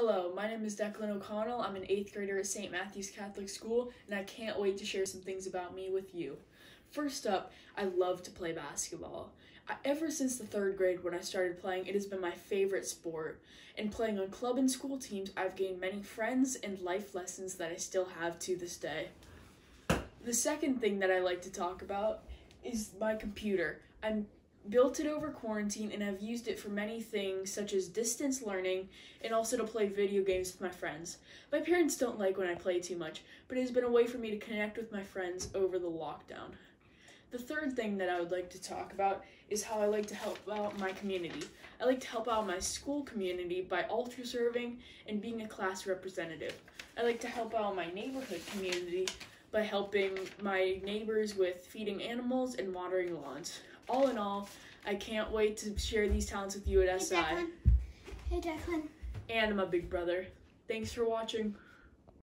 Hello, my name is Declan O'Connell. I'm an eighth grader at St. Matthew's Catholic School, and I can't wait to share some things about me with you. First up, I love to play basketball. I, ever since the third grade when I started playing, it has been my favorite sport. And playing on club and school teams, I've gained many friends and life lessons that I still have to this day. The second thing that I like to talk about is my computer. I'm built it over quarantine and have used it for many things such as distance learning and also to play video games with my friends. My parents don't like when I play too much, but it has been a way for me to connect with my friends over the lockdown. The third thing that I would like to talk about is how I like to help out my community. I like to help out my school community by altar serving and being a class representative. I like to help out my neighborhood community by helping my neighbors with feeding animals and watering lawns all in all, I can't wait to share these talents with you at Hey, SI. Declan. Hey, Declan. And my big brother. Thanks for watching.